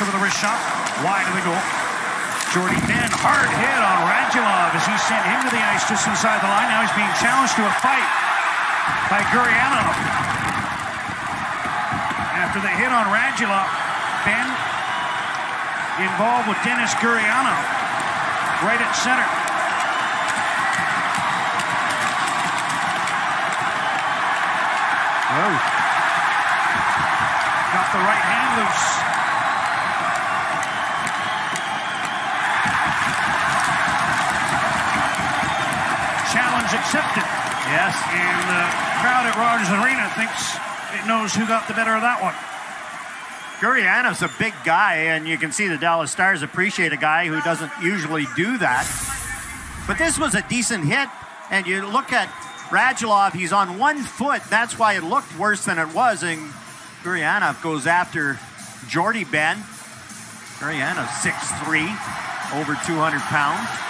pressure with a wrist shot. Wide of the goal. Jordie Benn, hard hit on Radulov as he sent him to the ice just inside the line. Now he's being challenged to a fight by Gurianov. After the hit on Radulov, Benn involved with Denis Gurianov right at center. Oh. Got the right hand loose. Challenge accepted. Yes. And the crowd at Rogers Arena thinks it knows who got the better of that one. Gurianov's a big guy, and you can see the Dallas Stars appreciate a guy who doesn't usually do that. But this was a decent hit, and you look at Radulov, he's on one foot. That's why it looked worse than it was, and Gurianov goes after Jordie Benn. Gurianov 6'3", over 200 pounds.